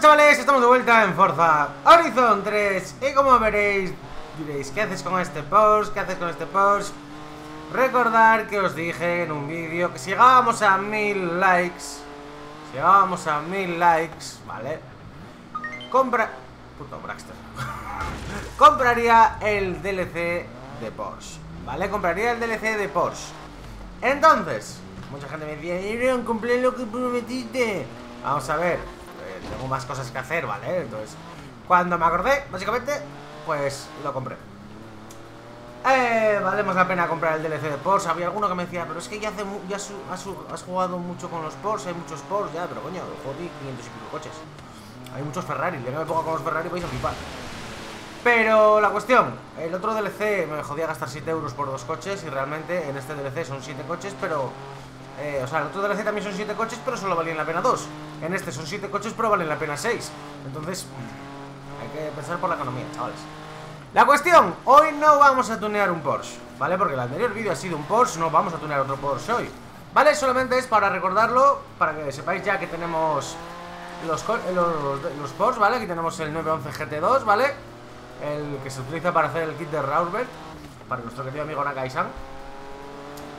chavales? Estamos de vuelta en Forza Horizon 3 Y como veréis, diréis, ¿qué haces con este Porsche? ¿Qué haces con este Porsche? Recordar que os dije en un vídeo que si llegábamos a mil likes Si llegábamos a mil likes, ¿vale? Compra... Puto Braxter Compraría el DLC de Porsche ¿Vale? Compraría el DLC de Porsche Entonces, mucha gente me decía Iron, cumplí lo que prometiste Vamos a ver tengo más cosas que hacer, ¿vale? Entonces, cuando me acordé, básicamente, pues lo compré. Eh, vale más la pena comprar el DLC de Porsche. Había alguno que me decía, pero es que ya, hace, ya has, jugado mucho con los Porsche, hay muchos Porsche, ya, pero coño, el juego 500 y pico coches. Hay muchos Ferrari, ya que me pongo con los Ferrari vais a flipar. Pero la cuestión, el otro DLC me jodía gastar 7 euros por dos coches y realmente en este DLC son 7 coches, pero eh, o sea, el otro DLC también son 7 coches, pero solo valían la pena 2. En este son 7 coches, pero valen la pena 6. Entonces, hay que pensar por la economía, chavales. La cuestión, hoy no vamos a tunear un Porsche, ¿vale? Porque el anterior vídeo ha sido un Porsche, no vamos a tunear otro Porsche hoy. ¿Vale? Solamente es para recordarlo, para que sepáis ya que tenemos los, los, los Porsche, ¿vale? Aquí tenemos el 911 GT2, ¿vale? El que se utiliza para hacer el kit de Raulbert, para nuestro querido amigo Nakai-san.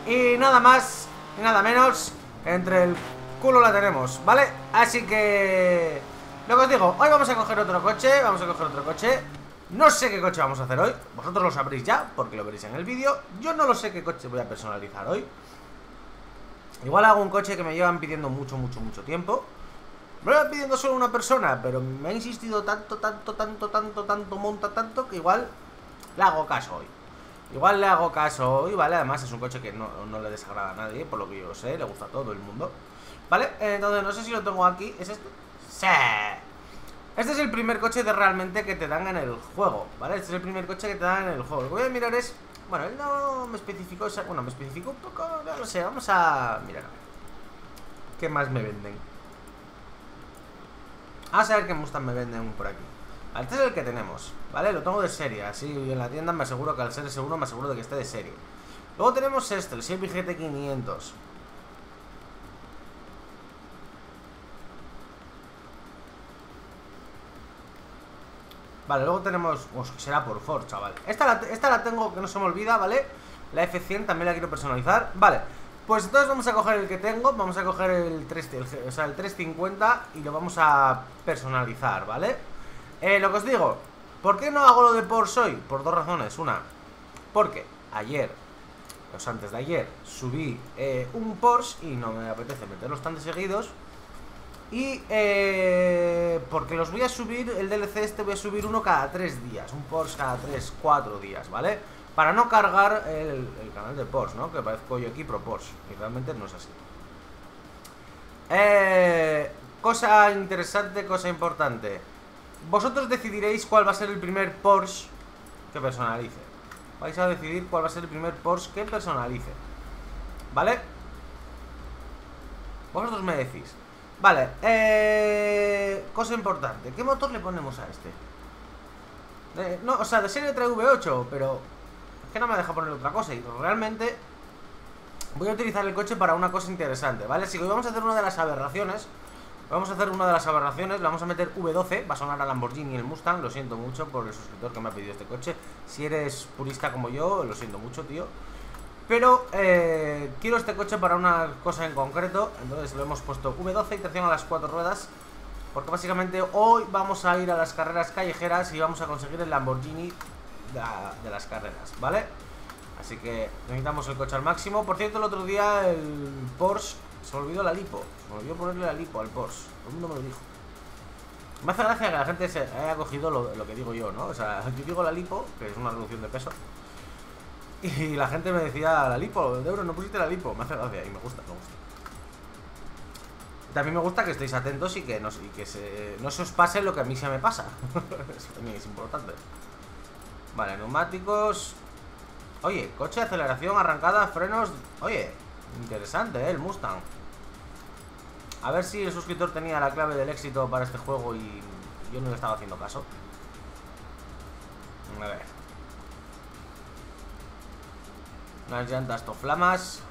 Y nada más, nada menos, entre el culo la tenemos, ¿vale? Así que... Lo que os digo, hoy vamos a coger otro coche, vamos a coger otro coche. No sé qué coche vamos a hacer hoy Vosotros lo sabréis ya, porque lo veréis en el vídeo. Yo no lo sé qué coche voy a personalizar hoy. Igual hago un coche que me llevan pidiendo mucho, mucho, mucho tiempo. Me lo pidiendo solo una persona Pero me ha insistido tanto, tanto, tanto, tanto, tanto, monta tanto Que igual le hago caso hoy Igual le hago caso hoy, ¿vale? Además es un coche que no, le desagrada a nadie, por lo que yo sé, le gusta a todo el mundo ¿Vale? Entonces no sé si lo tengo aquí ¿Es este? ¡Sí! Este es el primer coche de realmente que te dan en el juego, ¿vale? Este es el primer coche que te dan en el juego Lo que voy a mirar es... Bueno, él no me especificó... Bueno, me especificó un poco... No lo sé, vamos a mirar ¿Qué más me venden? Vamos a ver qué Mustang me venden por aquí este es el que tenemos, ¿vale? Lo tengo de serie, así en la tienda me aseguro que al ser seguro me aseguro de que esté de serie. Luego tenemos este, el Shelby GT500. Vale, luego tenemos... Pues será por Ford, chaval. Esta la, esta la tengo, que no se me olvida, ¿vale? La F100 también la quiero personalizar. Vale, pues entonces vamos a coger el que tengo. Vamos a coger el, 3, o sea, el 350 y lo vamos a personalizar, ¿vale? vale eh, lo que os digo, ¿por qué no hago lo de Porsche hoy? Por dos razones. Una, porque ayer, sea, antes de ayer, subí eh, un Porsche y no me apetece meterlos tan de seguidos. Y eh, porque los voy a subir, el DLC este voy a subir uno cada tres días, un Porsche cada tres, cuatro días, ¿vale? Para no cargar el, canal de Porsche, ¿no? Que parezco yo aquí pro Porsche, y realmente no es así. Eh, cosa interesante, cosa importante. Vosotros decidiréis cuál va a ser el primer Porsche que personalice. Vais a decidir cuál va a ser el primer Porsche que personalice. ¿Vale? Vosotros me decís. Vale, eh, cosa importante. ¿Qué motor le ponemos a este? Eh, no, o sea, de serie trae V8, pero es que no me deja poner otra cosa. Y realmente voy a utilizar el coche para una cosa interesante, ¿vale? Si vamos a hacer una de las aberraciones Vamos a hacer una de las aberraciones, le vamos a meter V12, va a sonar a Lamborghini el Mustang, lo siento mucho por el suscriptor que me ha pedido este coche. Si eres purista como yo, lo siento mucho, tío. Pero eh, quiero este coche para una cosa en concreto, entonces lo hemos puesto V12 y tracción a las cuatro ruedas. Porque básicamente hoy vamos a ir a las carreras callejeras y vamos a conseguir el Lamborghini de las carreras, ¿vale? Así que necesitamos el coche al máximo. Por cierto, el otro día el Porsche se olvidó la lipo. Se olvidó ponerle la lipo al Porsche. Todo el mundo me lo dijo. Me hace gracia que la gente se haya cogido lo, que digo yo, ¿no? O sea, yo digo la lipo, que es una reducción de peso. Y la gente me decía, la lipo, de euro, no pusiste la lipo. Me hace gracia y me gusta, me gusta. También me gusta que estéis atentos y que, no, se, no se os pase lo que a mí se me pasa. Eso también es importante. Vale, neumáticos. Oye, coche, aceleración, arrancada, frenos. Oye, interesante, ¿eh? El Mustang. A ver si el suscriptor tenía la clave del éxito para este juego y yo no le estaba haciendo caso. A ver. Unas llantas toflamas.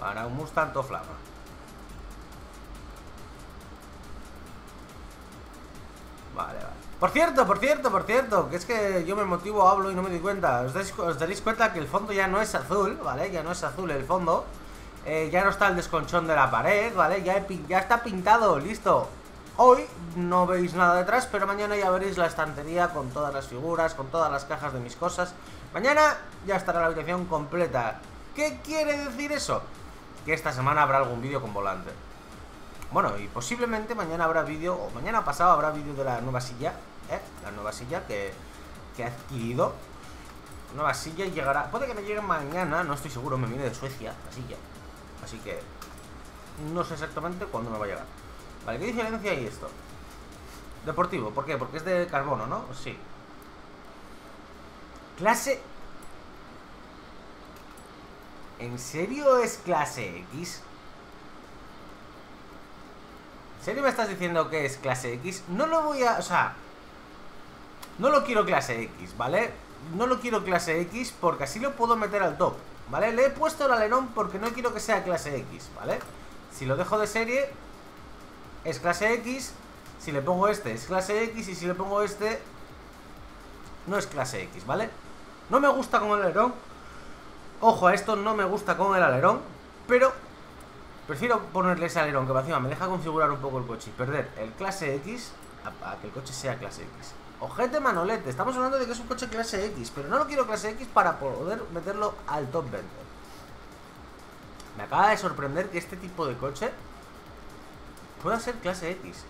Para un Mustang toflama. Por cierto, por cierto, por cierto, que es que yo me motivo, hablo y no me doy cuenta. Os daréis cuenta que el fondo ya no es azul, ¿vale? Ya no es azul el fondo. Eh, ya no está el desconchón de la pared, ¿vale? Ya, ya está pintado, listo. Hoy no veis nada detrás, pero mañana ya veréis la estantería con todas las figuras, con todas las cajas de mis cosas. Mañana ya estará la habitación completa. ¿Qué quiere decir eso? Que esta semana habrá algún vídeo con volante. Bueno, y posiblemente mañana habrá vídeo, o mañana pasado habrá vídeo de la nueva silla, ¿eh? La nueva silla que, que he adquirido. Nueva silla llegará. Puede que me llegue mañana, no estoy seguro, me viene de Suecia la silla. Así que no sé exactamente cuándo me va a llegar. Vale, ¿qué diferencia hay esto? Deportivo, ¿por qué? Porque es de carbono, ¿no? Sí. Clase... ¿En serio es clase X? ¿En serio me estás diciendo que es clase X? No lo voy a... O sea... No lo quiero clase X, ¿vale? No lo quiero clase X porque así lo puedo meter al top ¿Vale? Le he puesto el alerón porque no quiero que sea clase X, ¿vale? Si lo dejo de serie Es clase X Si le pongo este es clase X Y si le pongo este No es clase X, ¿vale? No me gusta con el alerón Ojo, a esto no me gusta con el alerón Pero Prefiero ponerle ese alerón que encima me deja configurar un poco el coche Y perder el clase X a, a que el coche sea clase X Ojete manolete, estamos hablando de que es un coche clase X Pero no lo quiero clase X para poder meterlo al top 20 Me acaba de sorprender que este tipo de coche Pueda ser clase X.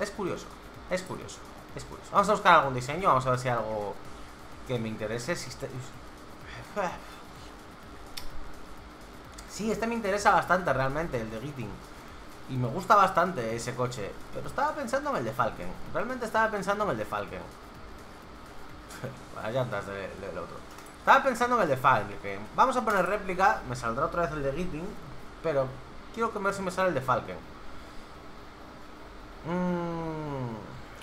Es curioso, es curioso, es curioso. Vamos a buscar algún diseño, vamos a ver si hay algo que me interese si este... Sí, este me interesa bastante realmente, el de Gitting y me gusta bastante ese coche. Pero estaba pensando en el de Falken. Realmente estaba pensando en el de Falken. Las llantas del otro. Estaba pensando en el de Falken. Vamos a poner réplica. Me saldrá otra vez el de Gitting. Pero quiero ver si me sale el de Falken. Mm,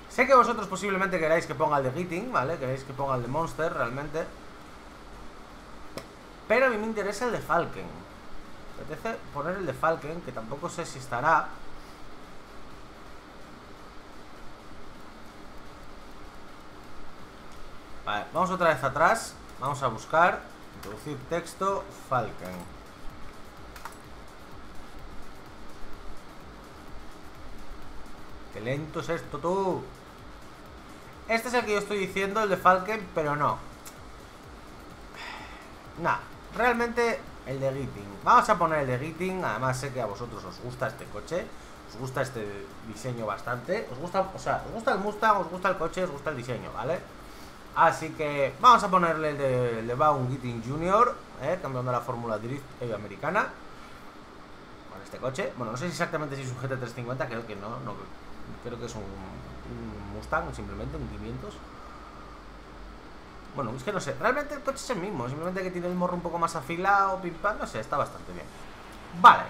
sé que vosotros posiblemente queráis que ponga el de Gitting, ¿vale? Queréis que ponga el de Monster, realmente. Pero a mí me interesa el de Falken apetece poner el de Falken, que tampoco sé si estará. Vale, vamos otra vez atrás. Vamos a buscar, introducir texto, Falken. Qué lento es esto, tú. Este es el que yo estoy diciendo, el de Falken, pero no. Nah, realmente el de Gitting. Vamos a poner el de Gitting. Además sé que a vosotros os gusta este coche. Os gusta este diseño bastante. Os gusta, o sea, os gusta el Mustang, os gusta el coche, os gusta el diseño, ¿vale? Así que vamos a ponerle el de, de Baum Gitting Junior, ¿eh? cambiando la fórmula Drift americana. Con este coche. Bueno, no sé exactamente si es un GT350, creo que no, no creo que es un, un Mustang, simplemente un 500. Bueno, es que no sé, realmente el coche es el mismo Simplemente que tiene el morro un poco más afilado Pim no sé, está bastante bien. Vale.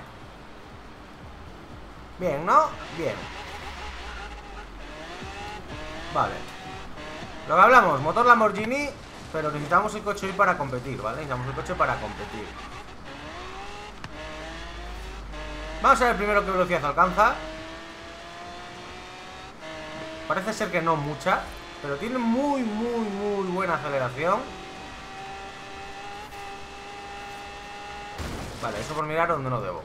Bien, ¿no? Bien. Vale. Lo que hablamos, motor Lamborghini Pero necesitamos el coche hoy para competir, ¿vale? Necesitamos el coche para competir. Vamos a ver primero qué velocidad alcanza. Parece ser que no mucha pero tiene muy, muy, muy buena aceleración. Vale, eso por mirar donde no debo.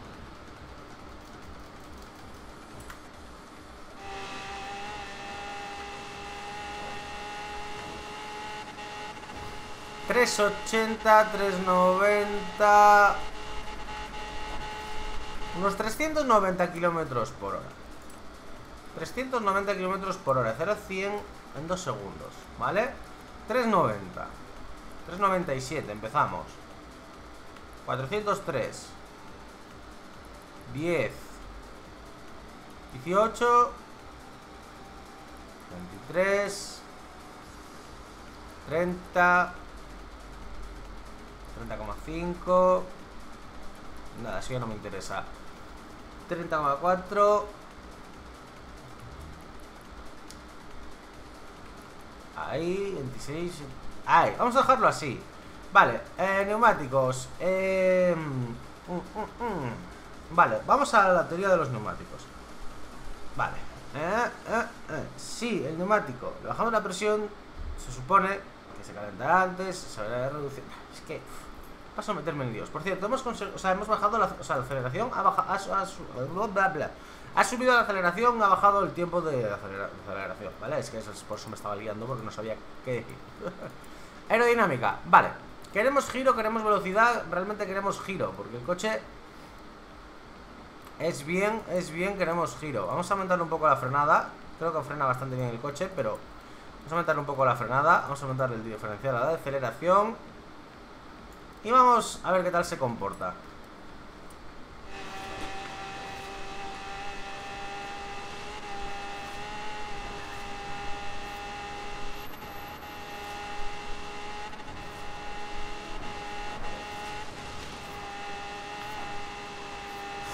$3.80, $3.90... Unos 390 kilómetros por hora 390 kilómetros por hora 0 100 en dos segundos, ¿vale? 3.90 3.97, empezamos. 403 10 18 23 30 30,5 Nada, eso ya no me interesa. 30,4 Ahí, 26 Ahí, vamos a dejarlo así Vale, eh, neumáticos eh, mm, mm, mm. Vale, vamos a la teoría de los neumáticos Vale Eh, eh, eh. Sí, el neumático. Le bajamos la presión. Se supone que se calentará antes. Se va a reducir. Es que. Paso a meterme en Dios. Por cierto, hemos o sea, hemos bajado la, o sea, la aceleración. Ha bajado. Ha, bla, bla. Ha subido la aceleración, ha bajado el tiempo de aceleración. ¿Vale? Es que eso, por eso me estaba liando porque no sabía qué decir. Aerodinámica. Vale. Queremos giro, queremos velocidad. Realmente queremos giro. Porque el coche es bien, es bien, queremos giro Vamos a aumentar un poco la frenada Creo que frena bastante bien el coche, pero Vamos a aumentar un poco la frenada Vamos a aumentar el diferencial a la aceleración Y vamos a ver qué tal se comporta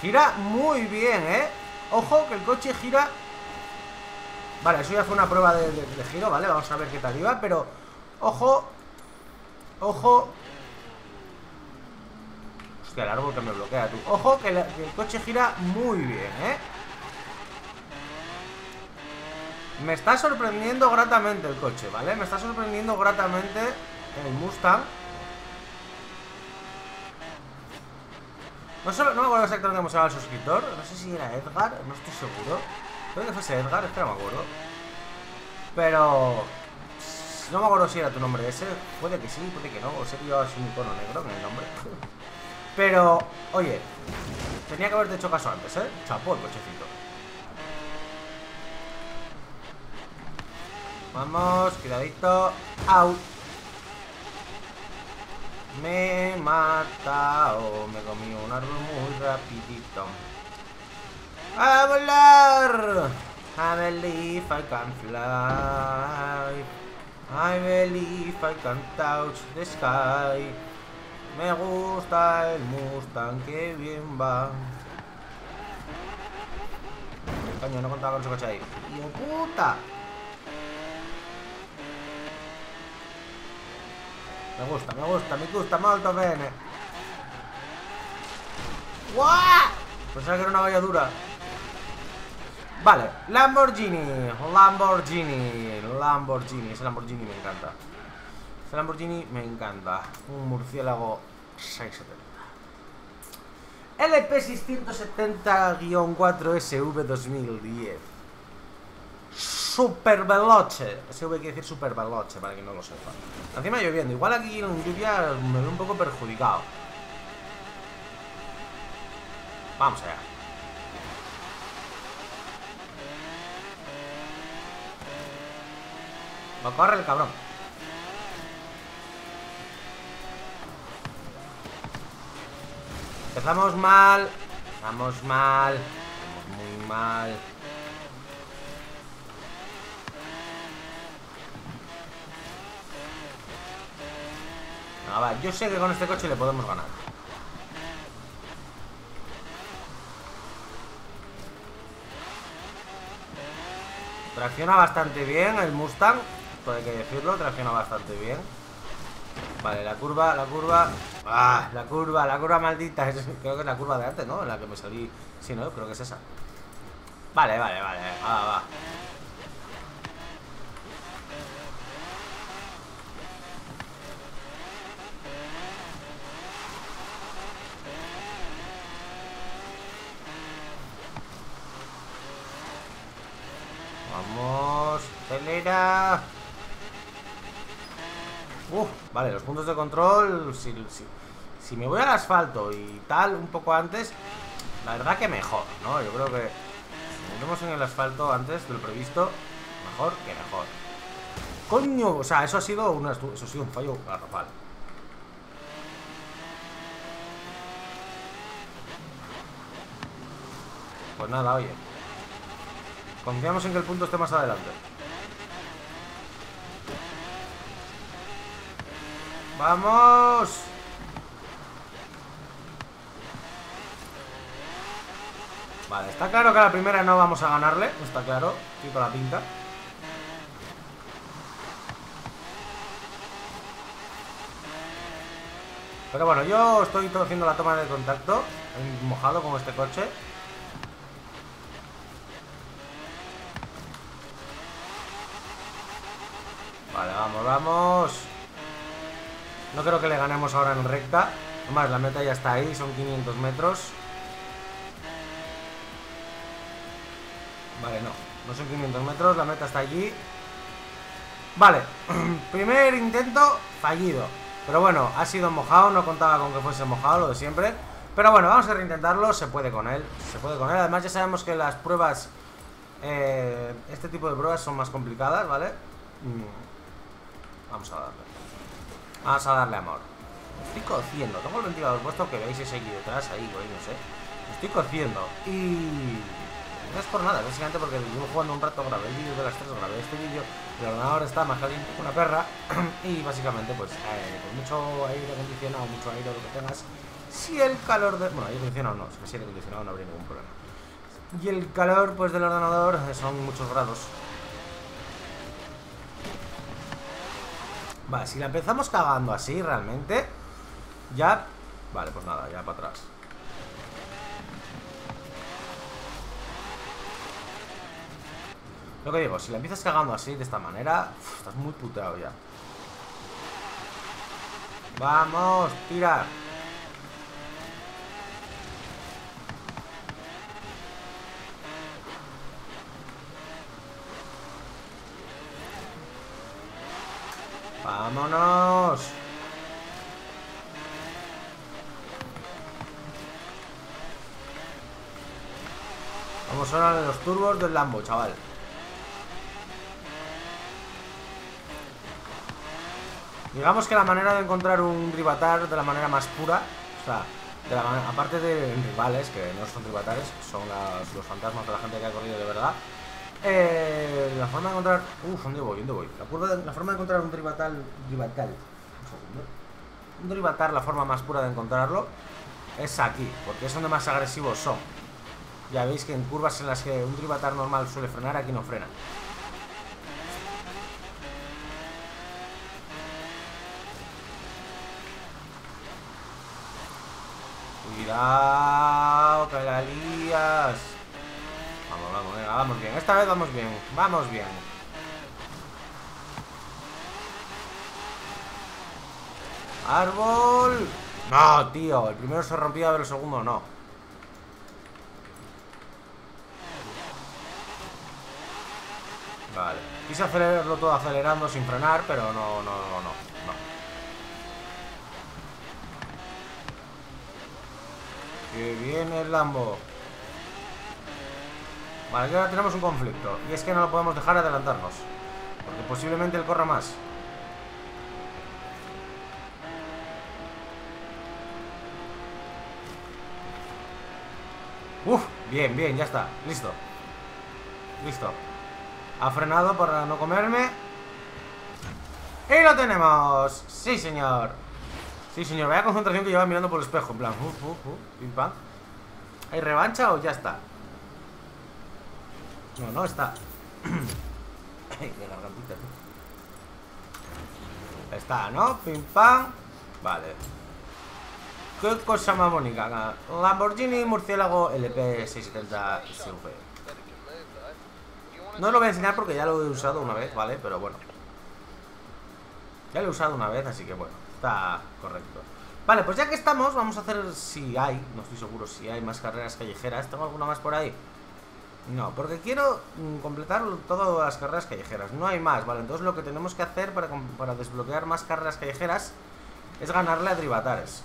Gira muy bien, ¿eh? Ojo que el coche gira Vale, eso ya fue una prueba de, giro, ¿vale? Vamos a ver qué tal iba, pero Ojo Ojo Hostia, el árbol que me bloquea, tú Ojo que, el coche gira muy bien, ¿eh? Me está sorprendiendo gratamente el coche, ¿vale? Me está sorprendiendo gratamente el Mustang No, solo, no me acuerdo exactamente cómo se llama el suscriptor. No sé si era Edgar, no estoy seguro. Creo que fuese Edgar, es no me acuerdo. Pero. No me acuerdo si era tu nombre ese. Puede que sí, puede que no. O sea que llevabas un icono negro en el nombre. Pero, oye, tenía que haberte hecho caso antes, ¿eh? Chapó el cochecito. Vamos, cuidadito. Out. Me mata o me comí un árbol muy rapidito. ¡A volar! I believe I can fly. I believe I can touch the sky. Me gusta el Mustang, que bien va. Coño, no contaba con su coche ahí. ¡Hijo puta! Me gusta, me gusta, me gusta molto bene. ¡Guau! Pensaba que era una valla dura. Vale, Lamborghini, Lamborghini, Lamborghini, ese Lamborghini me encanta. Ese Lamborghini me encanta. Un murciélago 670. LP670-4SV 2010. Super veloce. Ese quiere decir super veloce, para que no lo sepa. Encima lloviendo. Igual aquí en lluvia me veo un poco perjudicado. Vamos allá. Va corre el cabrón. Empezamos mal. Empezamos mal. Empezamos muy mal. Yo sé que con este coche le podemos ganar. Tracciona bastante bien el Mustang, puede que decirlo, tracciona bastante bien. Vale, la curva, la curva. Ah, la curva, la curva maldita. creo que es la curva de antes, ¿no? En la que me salí. Sí, ¿no? Creo que es esa. Vale, vale, vale. Va, va. Vamos, acelera. Uf, vale, los puntos de control. Si, si, me voy al asfalto y tal, un poco antes, la verdad que mejor, ¿no? Yo creo que si nos en el asfalto antes de lo previsto, mejor que mejor. Coño, o sea, eso ha sido, una, eso ha sido un fallo garrafal. Pues nada, oye. Confiamos en que el punto esté más adelante. ¡Vamos! Vale, está claro que a la primera no vamos a ganarle Está claro, quito la pinta Pero bueno, yo estoy haciendo la toma de contacto Mojado con este coche Vale, vamos. No creo que le ganemos ahora en recta. Además, la meta ya está ahí, son 500 metros. Vale, no. No son 500 metros, la meta está allí. Vale, primer intento fallido. Pero bueno, ha sido mojado, no contaba con que fuese mojado, lo de siempre. Pero bueno, vamos a reintentarlo, se puede con él. Se puede con él. Además ya sabemos que las pruebas... Eh, este tipo de pruebas son más complicadas, ¿vale? Mm. Vamos a darle. Vamos a darle amor. estoy cociendo. Tengo el ventilador puesto que veis ese aquí detrás, ahí, güey, no sé. estoy cociendo. Y... No es por nada, básicamente porque llevo jugando un rato, grabé el vídeo de las 3, grabé este vídeo, el ordenador está más caliente que una perra y básicamente pues eh, con mucho aire acondicionado, mucho aire lo que tengas, si el calor de... bueno, aire acondicionado no, si aire acondicionado no habría ningún problema. Y el calor pues del ordenador eh, son muchos grados. Vale, si la empezamos cagando así realmente, ya... Vale, pues nada, ya para atrás. Lo que digo, si la empiezas cagando así, de esta manera, estás muy puteado ya. ¡Vamos! ¡Tira! ¡Vámonos! Vamos ahora de los turbos del Lambo, chaval. Digamos que la manera de encontrar un Rivatar de la manera más pura, o sea, aparte de rivales, que no son Rivatares, son los fantasmas de la gente que ha corrido de verdad, eh, la forma de encontrar... Uf, ¿dónde voy? ¿Dónde voy? La, forma de encontrar un Rivatal... Rivatal... Un segundo. Un Rivatar, la forma más pura de encontrarlo, es aquí, porque es donde más agresivos son. Ya veis que en curvas en las que un Rivatar normal suele frenar, aquí no frena. Cuidado, que. Venga, vamos bien. Esta vez vamos bien, vamos bien. ¡Árbol! No, tío, el primero se rompía, pero el segundo no. Vale. Quise acelerarlo todo acelerando sin frenar, pero no, no, no, no. Que viene el Lambo. Vale, aquí ahora tenemos un conflicto. Y es que no lo podemos dejar adelantarnos. Porque posiblemente él corra más. Uf, bien, bien, ya está. Listo. Listo. Ha frenado para no comerme. ¡Y lo tenemos! ¡Sí, señor! Sí, señor, vaya concentración que lleva mirando por el espejo En plan, uh, uh, uh, pim pam ¿Hay revancha o ya está? No, no está Ay, qué gargantita Está, ¿no? Pim pam Vale Qué cosa más bonita Lamborghini Murciélago LP670 SV No lo voy a enseñar porque ya lo he usado una vez, ¿vale? Pero bueno Ya lo he usado una vez, así que bueno Está correcto. Vale, pues ya que estamos, vamos a hacer si hay, no estoy seguro si hay más carreras callejeras. ¿Tengo alguna más por ahí? No, porque quiero mm, completar todas las carreras callejeras. No hay más, ¿vale? Entonces lo que tenemos que hacer para, para desbloquear más carreras callejeras es ganarle a Drivatares.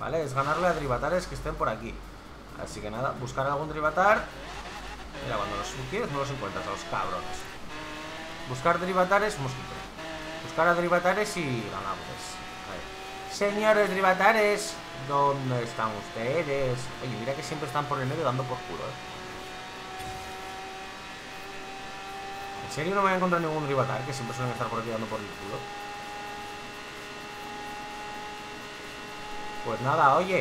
¿Vale? Es ganarle a Drivatares que estén por aquí. Así que nada, buscar algún Drivatares Mira, cuando los quieres no los encuentras a los cabrones. Buscar Drivatares, mosquito. Buscar a Drivatares y ganamos. Señores rivatares, ¿dónde están ustedes? Oye, mira que siempre están por el medio dando por culo, ¿eh? ¿En serio no me voy a encontrar ningún rivatar que siempre suelen estar por aquí dando por el culo? Pues nada, oye.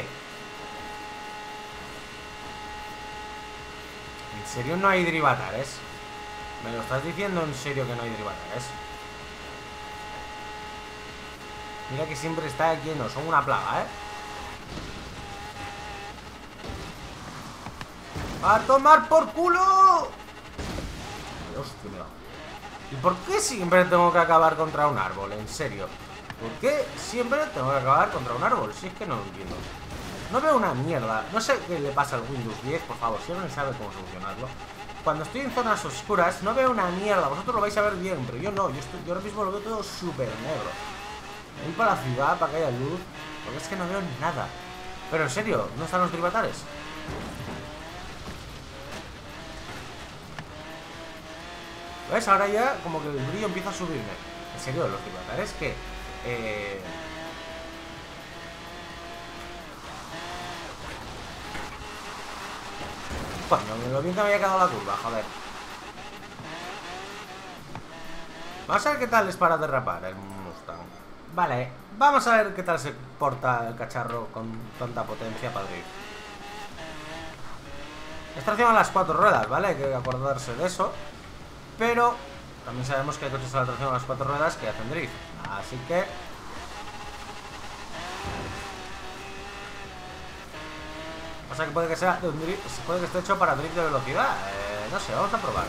¿En serio no hay drivatares? ¿Me lo estás diciendo en serio que no hay drivatares? Mira que siempre está lleno, son una plaga, ¿eh? ¡A tomar por culo! Dios, que me da. ¿Y por qué siempre tengo que acabar contra un árbol? En serio. ¿Por qué siempre tengo que acabar contra un árbol? Si es que no lo entiendo. No veo una mierda. No sé qué le pasa al Windows 10, por favor, si alguien sabe cómo solucionarlo. Cuando estoy en zonas oscuras no veo una mierda. Vosotros lo vais a ver bien, pero yo no. Yo, ahora mismo lo veo todo súper negro. Voy para la ciudad para que haya luz. Porque es que no veo nada. Pero en serio, ¿no están los tribatares? ¿Ves? Ahora ya como que el brillo empieza a subirme. En serio, los tribatares que... Eh... Coño, lo bien que me había quedado la curva, joder. Vamos a ver qué tal es para derrapar el Mustang. Vale, vamos a ver qué tal se porta el cacharro con tanta potencia para drift. Es tracción a las cuatro ruedas, ¿vale? Hay que acordarse de eso. Pero también sabemos que hay coches a la tracción a las cuatro ruedas que hacen drift. Así que... O sea que puede que sea de puede que esté hecho para drift de velocidad. Eh, no sé, vamos a probar.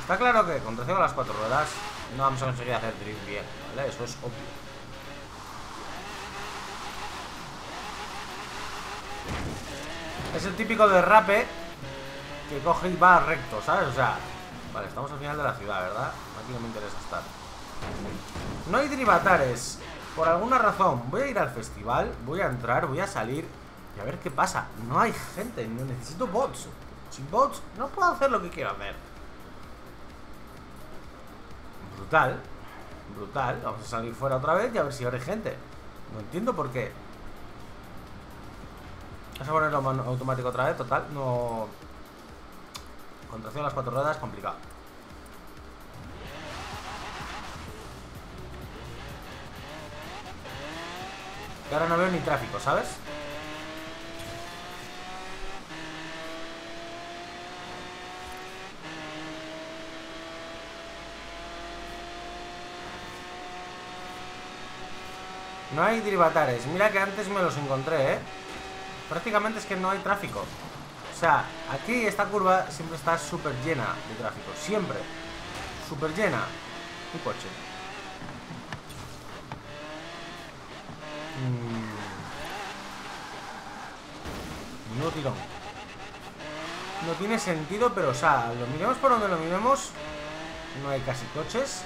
Está claro que con tracción a las cuatro ruedas no vamos a conseguir hacer drift bien, ¿vale? Eso es obvio. Es el típico derrape que coge y va recto, ¿sabes? O sea, vale, estamos al final de la ciudad, ¿verdad? Aquí no me interesa estar. No hay drivatares. Por alguna razón, voy a ir al festival, voy a entrar, voy a salir y a ver qué pasa. No hay gente, no necesito bots. Sin bots no puedo hacer lo que quiero hacer. Brutal. Brutal. Vamos a salir fuera otra vez y a ver si hay gente. No entiendo por qué. Vamos a ponerlo automático otra vez, total. No... Contracción a las cuatro ruedas, complicado. Y ahora no veo ni tráfico, ¿sabes? No hay drivatares. Mira que antes me los encontré, ¿eh? Prácticamente es que no hay tráfico. O sea, aquí esta curva siempre está súper llena de tráfico. Siempre. Súper llena. Un coche. Mm. tirón. No tiene sentido, pero o sea, lo miremos por donde lo miremos. No hay casi coches.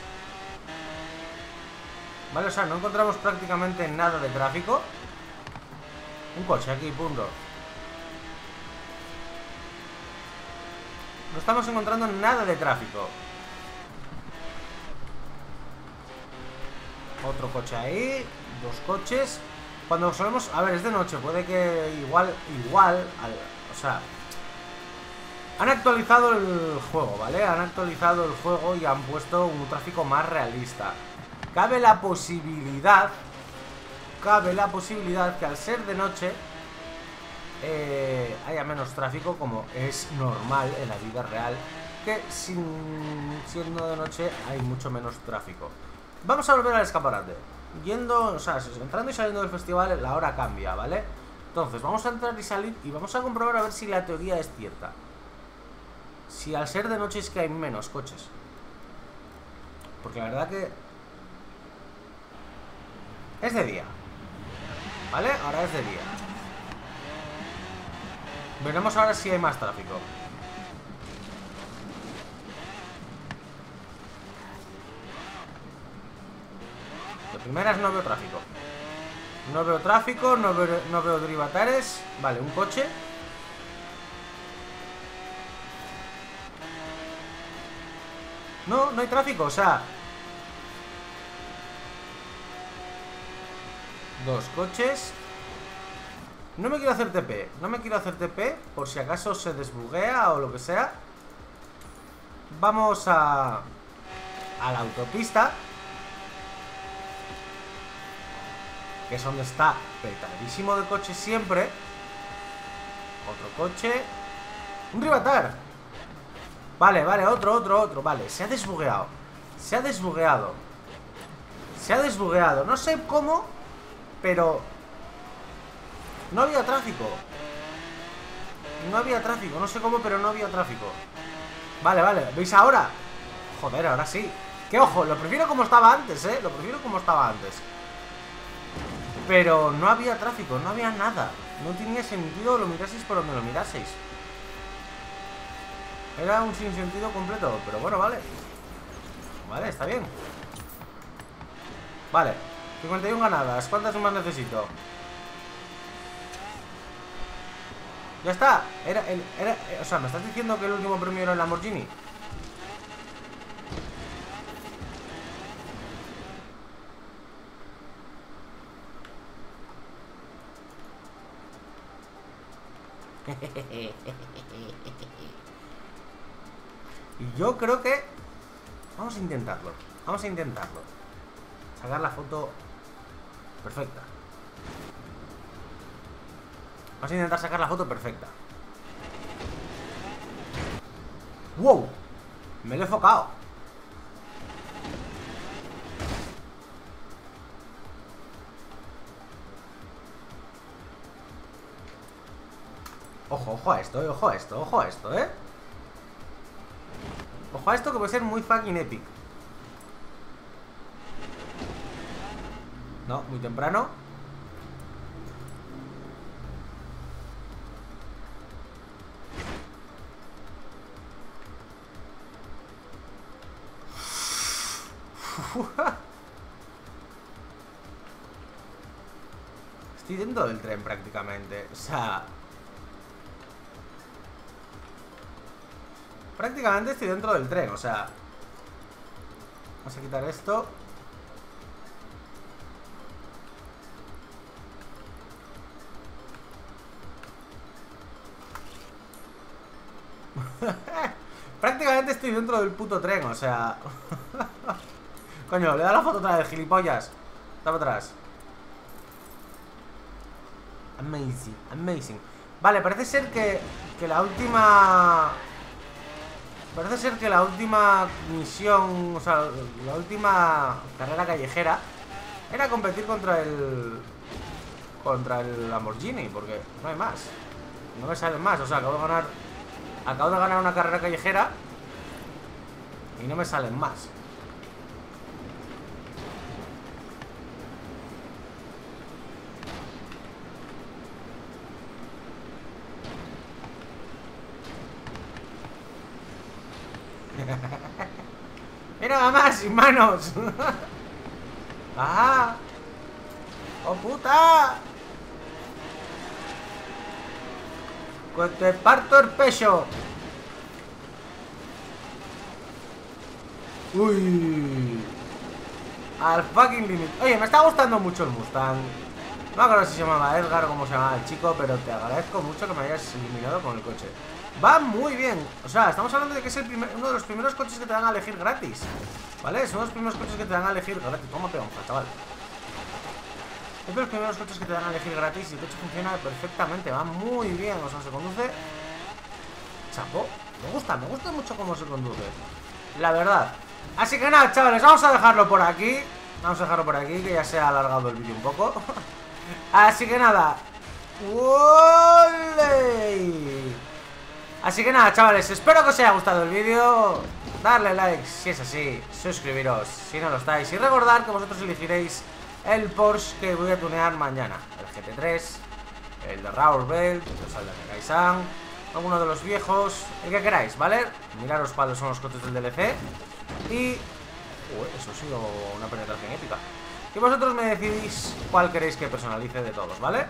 Vale, o sea, no encontramos prácticamente nada de tráfico. Un coche aquí, punto. No estamos encontrando nada de tráfico. Otro coche ahí. Dos coches. Cuando solemos... A ver, es de noche. Puede que igual... Igual... o sea... Han actualizado el juego, ¿vale? Han actualizado el juego y han puesto un tráfico más realista. Cabe la posibilidad Cabe la posibilidad que al ser de noche eh, haya menos tráfico como es normal en la vida real que sin, siendo de noche hay mucho menos tráfico. Vamos a volver al escaparate. Yendo, o sea, entrando y saliendo del festival la hora cambia, ¿vale? Entonces, vamos a entrar y salir y vamos a comprobar a ver si la teoría es cierta. Si al ser de noche es que hay menos coches. Porque la verdad que es de día. ¿Vale? Ahora es de día. Veremos ahora si hay más tráfico. De primeras no veo tráfico. No veo tráfico, no veo, no veo derivatares. Vale, un coche. No, no hay tráfico, o sea, Dos coches No me quiero hacer TP No me quiero hacer TP Por si acaso se desbuguea o lo que sea. Vamos a... A la autopista Que es donde está petadísimo de coches siempre. Otro coche. Un ribatar. Vale, vale, otro, otro, otro. Vale, se ha desbugueado. Se ha desbugueado. Se ha desbugueado. No sé cómo pero no había tráfico. No había tráfico, no sé cómo, pero no había tráfico. Vale, vale, ¿veis ahora? Joder, ahora sí Que ojo, lo prefiero como estaba antes, eh Lo prefiero como estaba antes Pero no había tráfico, no había nada No tenía sentido lo miraseis por donde lo miraseis Era un sinsentido completo Pero bueno, vale Vale, está bien Vale 51 ganadas ¿Cuántas más necesito? Ya está. Era, era, O sea, ¿me estás diciendo que el último premio era el Lamborghini? Y yo creo que Vamos a intentarlo. Vamos a intentarlo. Sacar la foto Perfecta Vamos a intentar sacar la foto perfecta ¡Wow! Me lo he enfocado Ojo, ojo a esto, eh, ojo a esto, ojo a esto, ¿eh? Ojo a esto que puede ser muy fucking epic No, muy temprano Estoy dentro del tren prácticamente O sea Prácticamente estoy dentro del tren, o sea Vamos a quitar esto. Prácticamente estoy dentro del puto tren, o sea Coño, le da la foto otra vez, gilipollas Está para atrás Amazing, amazing Vale, parece ser que, que la última Parece ser que la última misión, o sea, la última carrera callejera era competir contra el contra el Lamborghini, porque no hay más. No me salen más, o sea, acabo de ganar acabo de ganar una carrera callejera y no me salen más. Mira mamá, sin manos ¡Ah! ¡Oh puta! Con te parto el pecho. Uy. Al fucking limit. Oye, me está gustando mucho el Mustang. No me acuerdo si se llamaba Edgar o cómo se llamaba el chico Pero te agradezco mucho que me hayas eliminado con el coche Va muy bien. O sea, estamos hablando de que es el uno de los primeros coches que te dan a elegir gratis. ¿Vale? Es uno de los primeros coches que te dan a elegir gratis. Toma peonza, chaval. Es de los primeros coches que te dan a elegir gratis Y el coche funciona perfectamente. Va muy bien, o sea, se conduce Chapo. Me gusta, me gusta mucho cómo se conduce. La verdad. Así que nada, chavales, vamos a dejarlo por aquí. Vamos a dejarlo por aquí, que ya se ha alargado el vídeo un poco. Así que nada. ¡Ole! Así que nada, chavales, espero que os haya gustado el vídeo Darle like si es así Suscribiros si no lo estáis Y recordar que vosotros elegiréis el Porsche que voy a tunear mañana El GT3 El de Raúl Bell El de Kaisan Alguno de los viejos El que queráis, ¿vale? Miraros cuáles son los coches del DLC Y... Uy, eso ha sido una penetración épica Y vosotros me decidís cuál queréis que personalice de todos, ¿vale?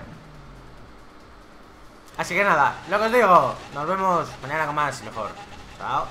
Así que nada, lo que os digo, nos vemos mañana con más y mejor. Chao.